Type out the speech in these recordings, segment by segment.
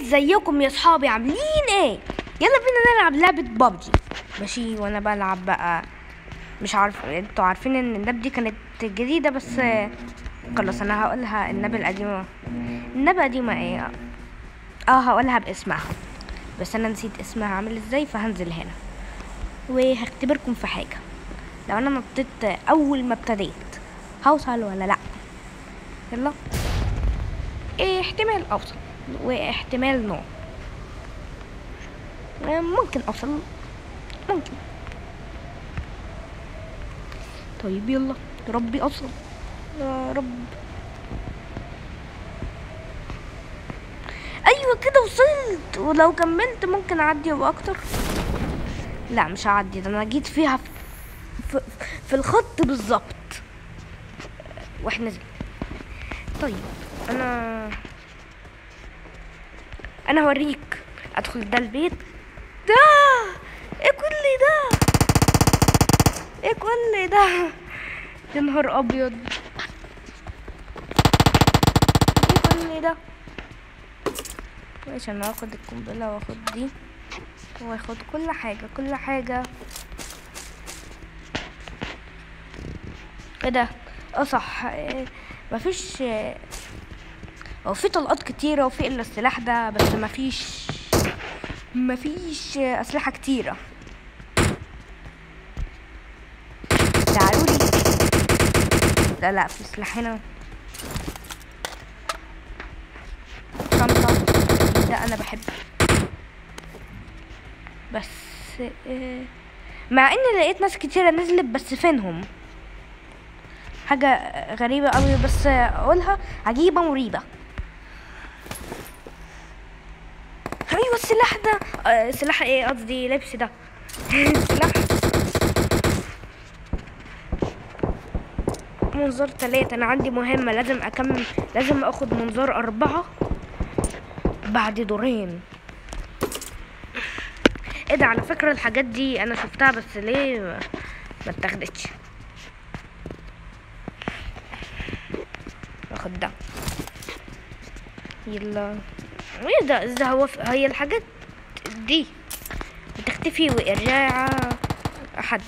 ازيكم يا صحابي عاملين إيه؟ يلا بينا نلعب لعبة بابجي ماشي وأنا بلعب بقى. مش عارف أنتوا عارفين ان الناب دي كانت جديدة بس خلاص أنا هقولها. الناب القديمة الناب القديمة إيه؟ آه هقولها باسمها. بس أنا نسيت اسمها عامل إزاي فهنزل هنا. وهختبركم في حاجة. لو أنا نطيت اول ما ابتديت هوصل ولا لا؟ يلا. إيه احتمال أوصل. واحتمال نو. ممكن أوصل. ممكن. طيب يلا. ربي أوصل. يا رب. أيوه كده وصلت. ولو كملت ممكن أعدي وأكتر لا مش هعدي. ده أنا جيت فيها في, في, الخط بالظبط. وإحنا زي طيب أنا أنا هوريك. أدخل ده البيت. ده! إيه كل ده؟ إيه كل ده؟ يا نهار أبيض. إيه كل ده؟ ماشي أنا هاخد القنبلة واخد دي واخد كل حاجة كل حاجة. إيه ده؟ آه صح. إيه، مفيش إيه، هو في طلقات كتيرة وفي إلا السلاح ده بس مفيش مفيش أسلحة كتيرة. تعالوا لي. لا لا في سلاح هنا. شنطة. ده أنا بحبه. بس آه، مع اني لقيت ناس كتيرة نزلت بس فينهم؟ حاجة غريبة قوي بس اقولها عجيبة مريبة. السلاح ده. آه، سلاح إيه؟ قصدي لبس ده. سلاح. منظار تلاتة. أنا عندي مهمة. لازم أكمل. لازم أخد منظار أربعة بعد دورين. إيه ده؟ على فكرة الحاجات دي أنا شفتها بس ليه ما اتاخدتش؟ اخد ده. يلا. إيه ده ده هو هي الحاجات دي بتختفي وإرجاع احد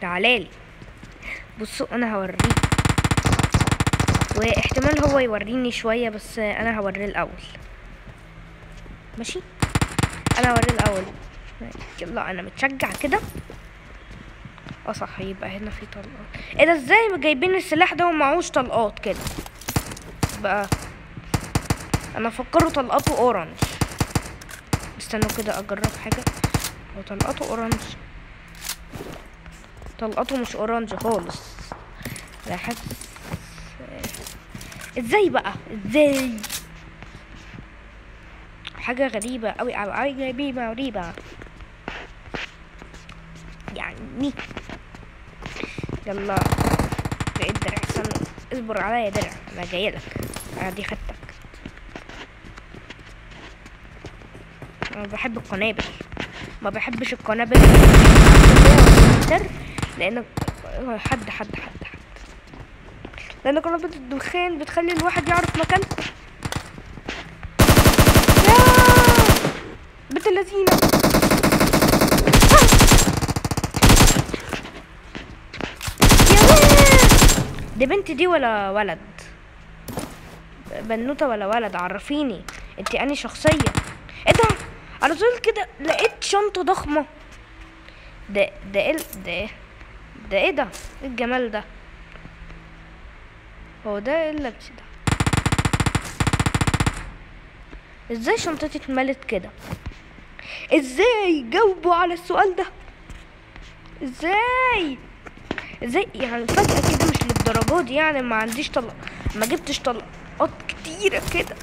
تعالالي. بصوا أنا هوريك واحتمال هو يوريني شوية بس أنا هوريه الأول. ماشي؟ أنا هوريه الأول. يلا أنا متشجع كده. آه صح يبقى هنا في طلقات. إيه ده إزاي جايبين السلاح ده ومعهوش طلقات كده؟ بقى أنا فكره طلقاته orange استنوا كده أجرب حاجة. هو طلقاته orange طلقاته مش orange خالص. لا حاسس إزاي بقى؟ إزاي؟ حاجة غريبة قوي قوي غريبة غريبة. يعني يلا. بقيت درع. استنى اصبر عليا درع. أنا جايلك أنا دي خدتك. أنا بحب القنابل. ما بحبش القنابل. لأن حد حد حد لأن قنابل الدخان بتخلي الواحد يعرف مكانه يا! بنت اللذينة. دي بنت دي ولا ولد؟ بنوتة ولا ولد؟ عرفيني. انت اني شخصية؟ إيه ده؟ على طول كده لقيت شنطة ضخمة. ده ده إيه ده إيه؟ ده إيه ده؟ إيه الجمال ده؟ هو ده إيه اللبس ده؟ إزاي شنطتي اتملت كده؟ إزاي؟ جاوبوا على السؤال ده. إزاي؟ إزاي يعني فجأة كده مش للدرجات دي يعني ما عنديش طلق ما جبتش طلقات كتيرة كده.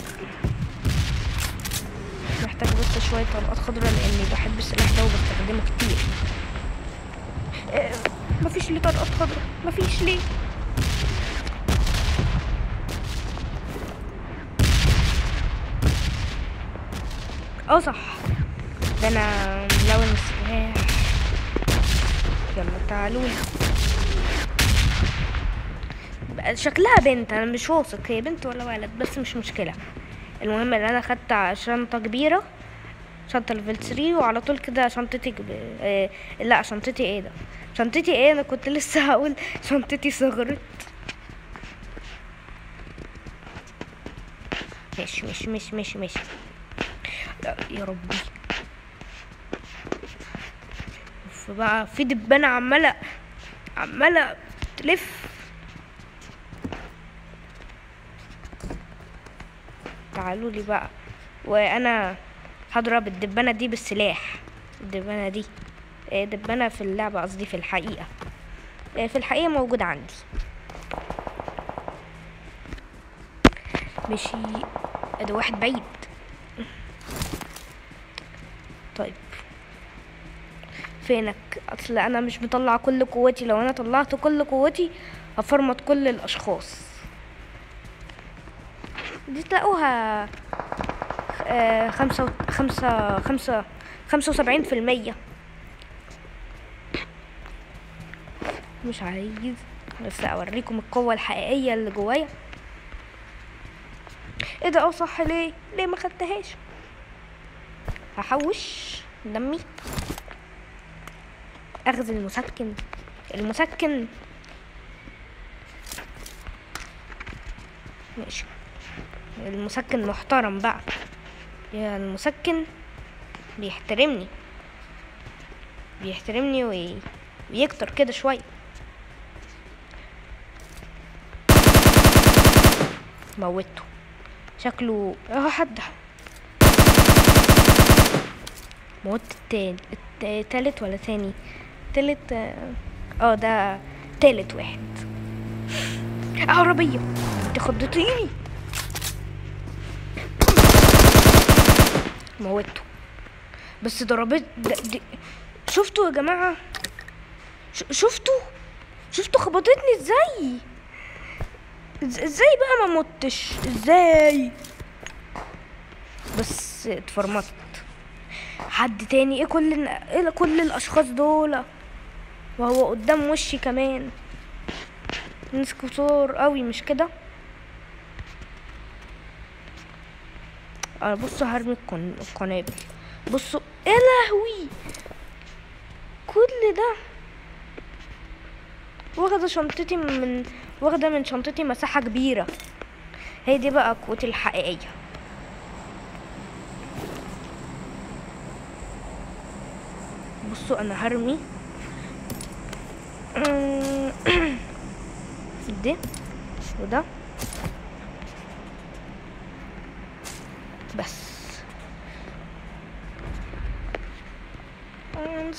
محتاج بس شوية طلقات خضرا لأني بحب السلاح ده وبستخدمه كتير. آه مفيش ليه طلقات خضرا مفيش ليه؟ آه صح. ده أنا ملون السلاح. يلا تعالوا. شكلها بنت أنا مش واثق هي بنت ولا ولد بس مش مشكلة. المهم إن أنا خدت شنطة كبيرة شنطة ليفل 3 وعلى طول كده شنطتي كب... آه لا شنطتي إيه ده؟ شنطتي إيه؟ أنا كنت لسه هقول شنطتي صغرت. ماشي ماشي ماشي ماشي ماشي. لا يا ربي. فبقى في دبانة عمالة عمالة تلف. تعالوا لي بقى. وأنا هضرب الدبانة دي بالسلاح. الدبانة دي. آه، دبانة في اللعبة قصدي في الحقيقة. آه، في الحقيقة موجود عندي. مشي ده واحد بعيد. طيب. فينك؟ أصل أنا مش مطلع كل قوتي. لو أنا طلعت كل قوتي هفرمط كل الأشخاص. دي تلاقوها آه، خمسة خمسة خمسة خمسة وسبعين في المية. مش عايز بس أوريكم القوة الحقيقية اللي جوايا. إيه ده؟ آه صح. ليه؟ ليه ما خدتهاش؟ هحوش دمي. أخذ المسكن. المسكن. ماشي. المسكن محترم بقى. يا المسكن بيحترمني. بيحترمني وي... ويكتر كده شوية. موته شكله آه حد. موت التاني الت- التالت ولا تاني؟ تالت آه ده تالت واحد. عربية. انت خضتيني. موته بس ضربت د- د- شفتوا يا جماعة؟ ش- شفتوا؟ شفتوا خبطتني إزاي؟ إزاي بقى ما متش؟ إزاي؟ بس اتفرمطت. حد تاني؟ إيه كل إيه كل الأشخاص دول؟ وهو قدام وشي كمان. ناس كتار قوي مش كده؟ بصوا هرمي القن- القنابل. بصوا يا لهوي! كل ده واخدة شنطتي من واخدة من شنطتي مساحة كبيرة. هي دي بقى قوتي الحقيقية. بصوا أنا هرمي. دي وده بس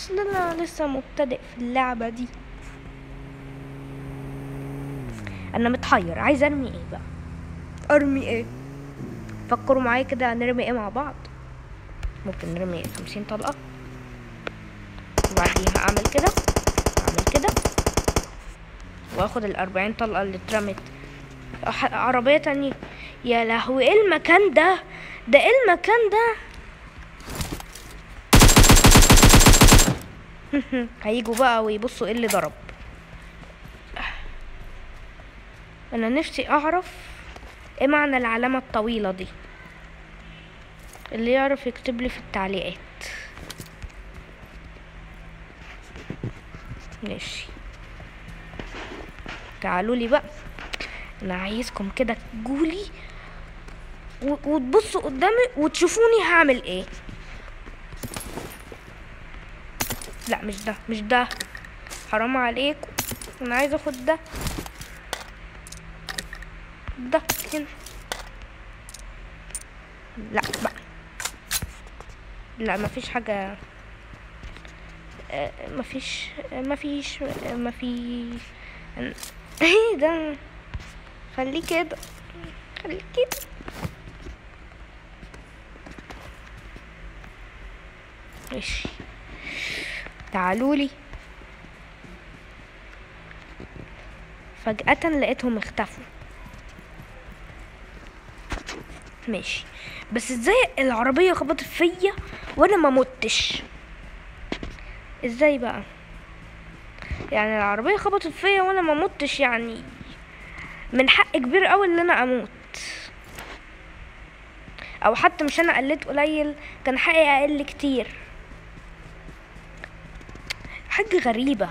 اصل أنا لسه مبتدئ في اللعبة دي. أنا متحير. عايز أرمي إيه بقى؟ أرمي إيه؟ فكروا معايا كده نرمي إيه مع بعض؟ ممكن نرمي خمسين طلقة. وبعديها أعمل كده أعمل كده. وآخد الأربعين طلقة اللي اترمت. عربية تانية. يا لهوي إيه المكان ده؟ ده إيه المكان ده؟ هيجوا بقى ويبصوا إيه اللي ضرب. أنا نفسي أعرف إيه معنى العلامة الطويلة دي. اللي يعرف يكتب لي في التعليقات. ماشي. تعالوا لي بقى. أنا عايزكم كده تجولي وتبصوا قدامي وتشوفوني هعمل إيه. لا مش ده مش ده. حرام عليكم أنا عايز آخد ده. ده هنا. لا بقى. لا مفيش حاجة. آه، مفيش مفيش مفيش. إيه ده؟ خليه كده. خليه كده. ماشي. تعالوا لي. فجأة لقيتهم اختفوا. ماشي. بس إزاي العربية خبطت فيا وأنا ما متش؟ إزاي بقى؟ يعني العربية خبطت فيا وأنا ما متش يعني من حق كبير قوي ان أنا أموت. أو حتى مش أنا قلت قليل كان حقي أقل كتير. حاجة غريبة.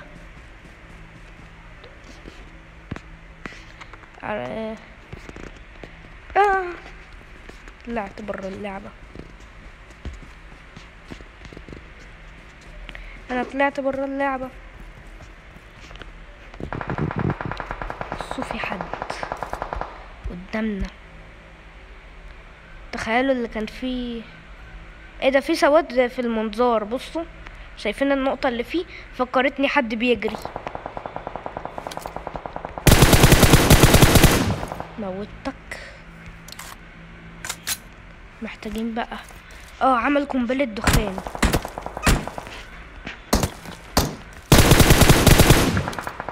آه. آه. طلعت برا اللعبة. أنا طلعت برا اللعبة. بصوا في حد قدامنا. تخيلوا اللي كان فيه. إيه ده في سواد في المنظار بصوا. شايفين النقطة اللي فيه فكرتني حد بيجري. موتك. محتاجين بقى. آه عمل قنبلة دخان.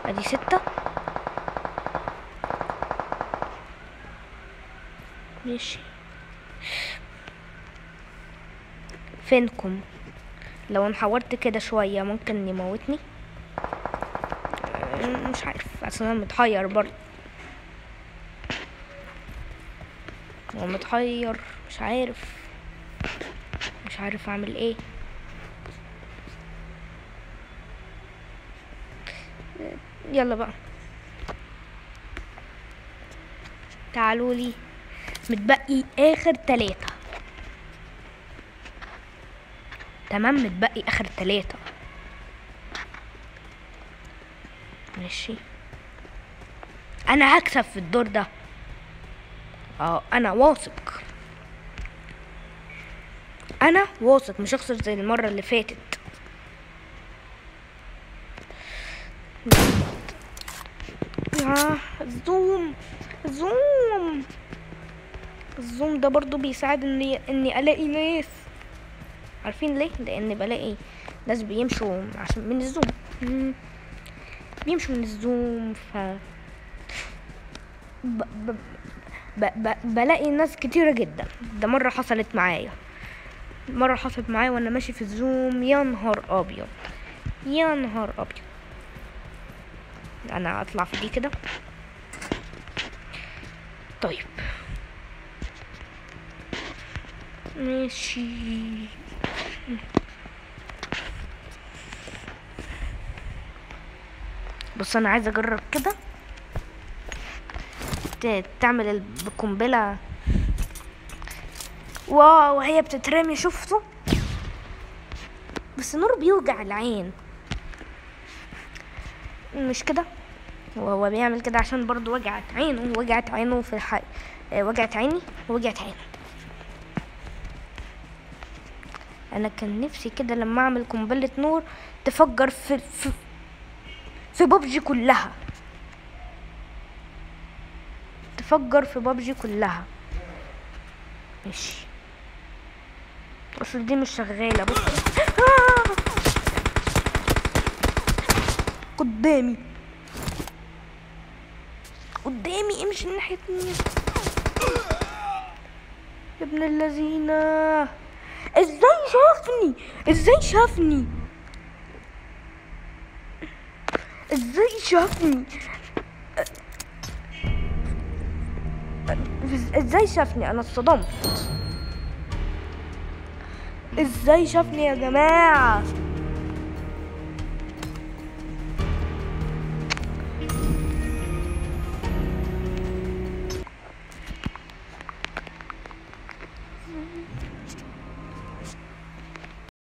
أدي ستة. ماشي. فينكم؟ لو انحورت كده شوية ممكن يموتني؟ مش عارف أصل أنا متحير برضه. هو متحير مش عارف. مش عارف أعمل إيه. يلا بقى. تعالوا لي. متبقي آخر تلاتة. تمام متبقي آخر تلاتة. ماشي. أنا هكسب في الدور ده. آه أنا واثق. أنا واثق مش هخسر زي المرة اللي فاتت. آه الزوم الزوم الزوم ده برضو بيساعد اني إني ألاقي ناس. عارفين ليه؟ لأن بلاقي ناس بيمشوا عشان من الزوم. بيمشوا من الزوم ف ب... ب... ب... بلاقي ناس كتيرة جدا. ده مرة حصلت معايا. مرة حصلت معايا وأنا ماشي في الزوم. يا نهار أبيض! يا نهار أبيض! أنا أطلع في دي كده. طيب. ماشي. بص أنا عايزة أجرب كده. تعمل القنبلة. واو هي بتترمي شفتوا؟ بس النور بيوجع العين. مش كده؟ وهو بيعمل كده عشان برضو وجعت عينه وجعت عينه في الحي آه، وجعت عيني ووجعت عينه أنا كان نفسي كده لما أعمل قنبلة نور تفجر في في في بابجي كلها. تفجر في بابجي كلها. ماشي. أصل دي مش شغالة بص! قدامي. قدامي امشي الناحيه التانية يا ابن إزاي شافني؟ إزاي شافني؟ إزاي شافني؟ إزاي شافني؟ أنا اتصدمت. إزاي شافني يا جماعة؟